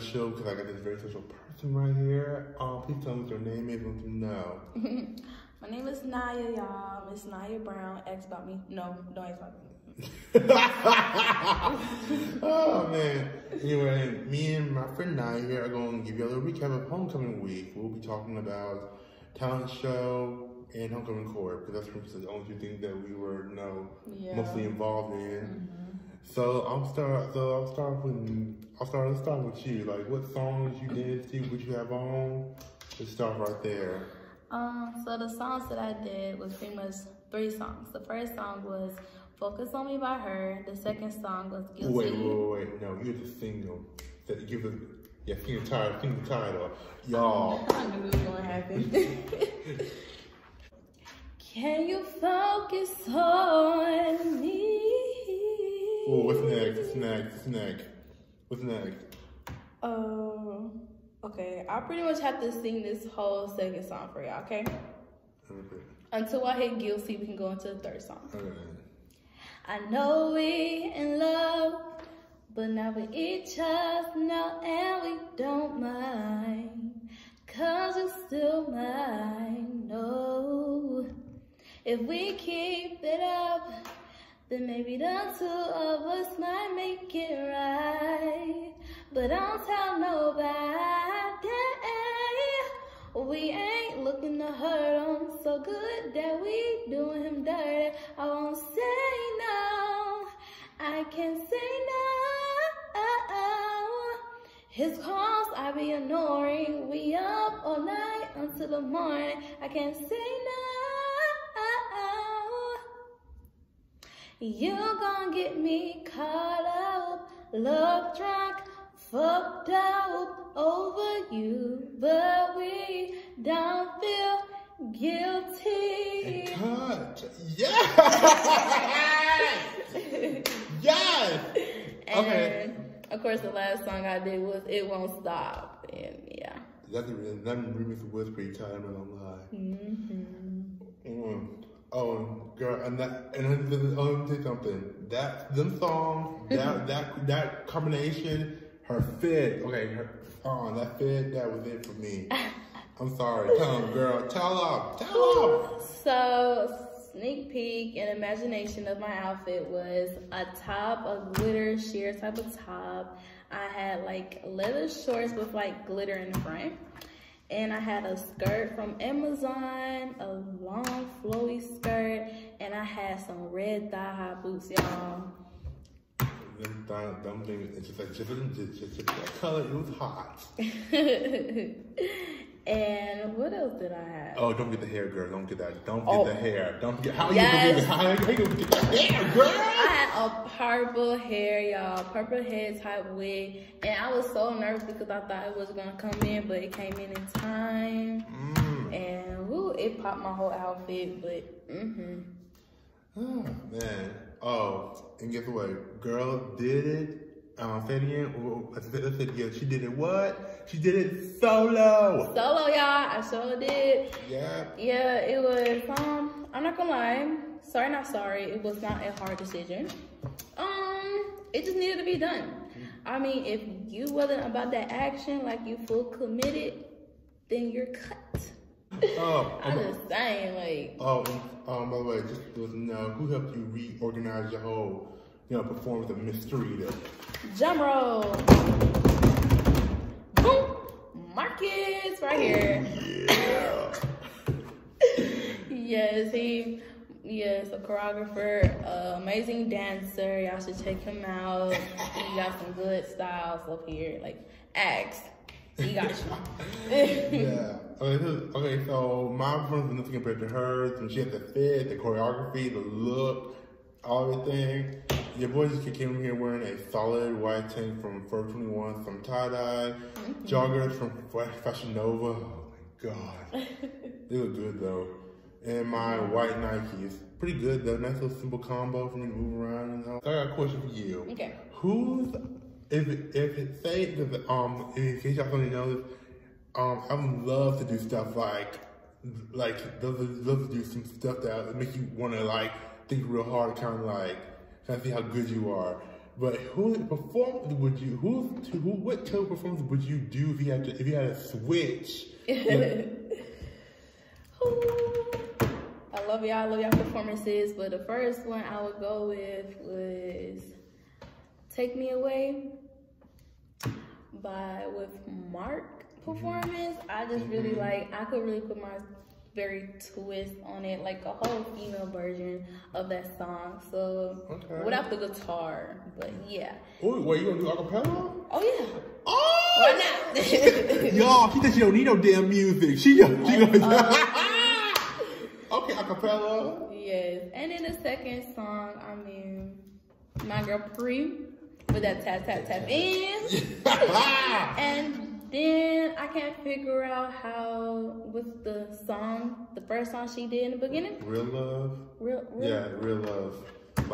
special because I got this very special person right here. Um, please tell me what your name is what you know. My name is Niyah, y'all. Miss Niyah Brown. Ask about me. No, don't ask about me. oh man. Anyway, me and my friend Niyah here are going to give you a little recap of homecoming week. We'll be talking about talent show and homecoming court because that's the only two things that we were you know Yeah. mostly involved in. So I'll start. So I'll start with. I'll start. Let's start with you. Like, what songs you danced to? What you have on? Let's start right there. Um, so the songs that I did was pretty much three songs. The first song was Focus on Me by her. The second song was Guilty. Wait, wait, wait, wait. No, you're the single. That give it. Yeah, sing the title. Sing the title. Y'all. I knew it was gonna happen. Can you focus on me? Oh, what's next? What's next? What's next? What's next? Oh, okay. I pretty much have to sing this whole second song for y'all, okay? Okay. Until I hit guilty, we can go into the third song. Okay. I know we in love, but now we each other now, and we don't mind. Cause you're still mine, no. If we keep it up, then maybe the two of us might make it right. But don't tell nobody. We ain't looking to hurt him so good that we doing him dirty. I won't say no. I can't say no. His calls I be ignoring. We up all night until the morning. I can't say no. You gon' get me caught up, love drunk, fucked up over you, but we don't feel guilty. Cut. Yes. yes. Okay. And of course, the last song I did was "It Won't Stop," and yeah. That's a that remix was pretty tight. I'm gonna lie. Mm-hmm. Mm. Oh, girl, and that, and oh, let me say something. That, them songs, that, that, that combination, her fit, okay, her song, that fit, that was it for me. I'm sorry. Tell them, girl. Tell them. Tell them. So, sneak peek and imagination of my outfit was a top, a glitter sheer type of top. I had like leather shorts with like glitter in the front. And I had a skirt from Amazon, a long flowy skirt, and I had some red thigh-high boots, y'all. Them, them, them things, it's just like, just, just, just, just that color, it was hot. and what else did I have? Oh, don't get the hair, girl. Don't get that. Don't get Oh. the hair. Don't get, how Yes. you gonna get, how you gonna get the hair, girl? I had a purple hair, y'all, purple hair type wig, and I was so nervous because I thought it was gonna come in, but it came in in time, Mm. and woo, it popped my whole outfit. But mm-hmm, Oh, man. Oh, and guess what? Girl did it. Um. Oh, I said, yeah, she did it what? She did it solo. solo, y'all, I sure did. Yeah. Yeah, it was. Um, I'm not gonna lie. Sorry, not sorry. It was not a hard decision. Um, it just needed to be done. I mean, if you wasn't about that action, like you full committed, then you're cut. Oh, I'm um, just saying, like, oh, um, by the way, just know who helped you reorganize your whole, you know, performance of mystery Street. drum roll. Boom. Marcus right here. Yeah. Yes, he, yes, a choreographer, uh, amazing dancer. Y'all should check him out. He got some good styles up here. Like, ask. He got you. yeah. Okay, so, okay, so my performance is nothing compared to hers. And she had the fit, the choreography, the look, all everything. Your boy just came here wearing a solid white tank from Forever 21, some tie-dye, joggers from Fashion Nova. Oh my god. they look good though. And my white Nikes. Pretty good though. Nice little simple combo for me to move around and all. So I got a question for you. Okay. Who's if it, if it say that um in case y'all don't know this, um I would love to do stuff like like love love to do some stuff that make you want to like think real hard, kind of like kind of see how good you are. But who perform would you who who what two performance would you do if you had to if you had to switch? I love y'all, I love y'all performances, but the first one I would go with was Take Me Away by with Mark performance. I just really Mm-hmm. like I could really put my very twist on it, like a whole female version of that song. So Okay. without the guitar, but yeah. Oh, wait, you gonna do acapella? Oh yeah. Oh, Why not? Y'all, she said she don't need no damn music. She, she gonna. Uh, okay, acapella. yes. And then the second song, I mean, my girl Pre with that tap tap tap in. And then I can't figure out how with the song, the first song she did in the beginning. Real love. Real, real, Yeah, real love.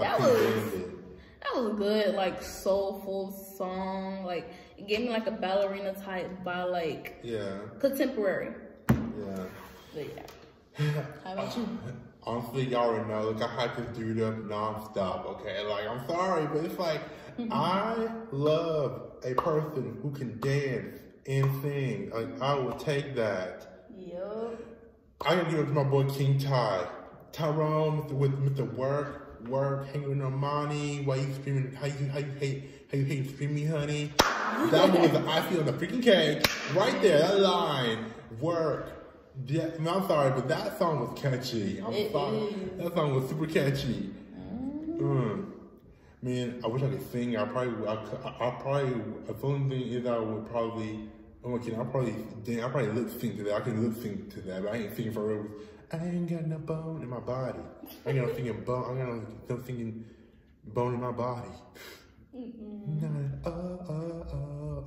That was-. That was a good, like soulful song. Like it gave me like a ballerina type by like Yeah, contemporary. yeah. But yeah. How about you? Honestly, y'all already know. Like I hype this dude up nonstop. Okay, like I'm sorry, but it's like I love a person who can dance and sing. Like I would take that. Yup. I gotta give it to my boy King Ty. Tyrone with with the work, work, hanging with Normani. Why you screaming? How you how you hate how you hate screaming, honey? That one was the icing on the freaking cake. Right there, that line. Work. Yeah, mean, I'm sorry, but that song was catchy. I'm It sorry. is. That song was super catchy. Mm. Man, I wish I could sing. I probably, I, I probably, the only thing is I would probably, I'm kidding, I probably, dang, I probably lip sync to that. I can lip sync to that, but I ain't singing for real. I ain't got no bone in my body. I ain't got no singing bone. I ain't got no singing bone in my body. None. Uh, uh, uh.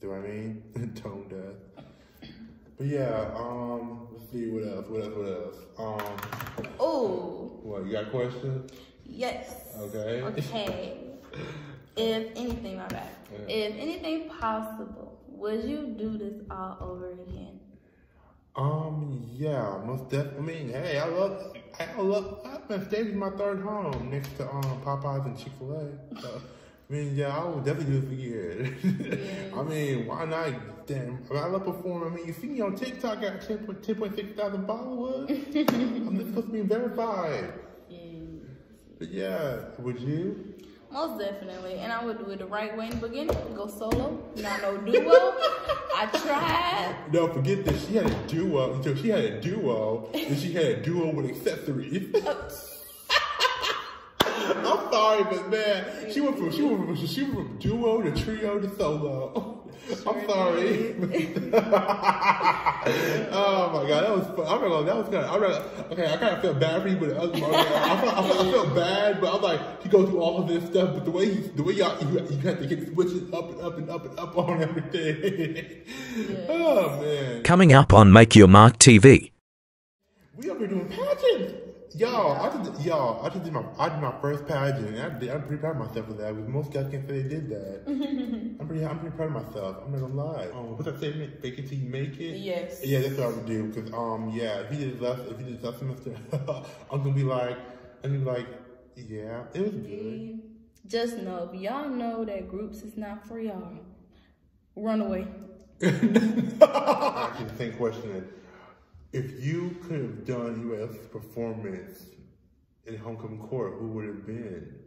Do I mean? Tone deaf. But yeah, um, let's see what else, what else, what else. Um, Oh, what, you got questions? yes. Okay. Okay. if anything, my bad. Yeah. If anything possible, would you do this all over again? Um, yeah, most definitely. I mean, hey, I love, I love, I stayed in my third home next to um Popeyes and Chick Fil A. So, I mean, yeah, I would definitely do it for again. I mean, why not? Damn, I love performing. I mean, you see me on TikTok, I got 10.6 thousand followers. I'm just supposed to be verified. But yeah, would you? Most definitely. And I would do it the right way in the beginning. Go solo. Not no duo. I tried. No, forget this. She had a duo. So she had a duo, and she had a duo with accessories. I'm sorry, but man, she went from she went from she went from duo to trio to solo. I'm sorry. oh my god, that was fun. I'm not gonna, that was kind of I'm not, okay. I kind of felt bad for you, but the other, I, felt, I, felt, I felt bad, but I was like, he goes through all of this stuff, but the way he, the way y'all, you, you have to get switches up and up and up and up on everything. Oh man. Coming up on Make Your Mark TV. We up here doing pageants. Y'all, I just, y'all, I just did my, I did my first pageant. And I did, I'm pretty proud of myself for that. Because most guys can't say they did that. I'm pretty, I'm pretty proud of myself. I'm not gonna lie. Um, what's that statement? Fake it till you make it. Yes. Yeah, that's what I would do. Cause um, yeah, if he did last, if he did last semester, I'm gonna be like, I'm gonna be like, yeah, it was good. Just know, if y'all know that groups is not for y'all, run away. Actually, the same question if you could have done else's performance in homecoming court, who would have been?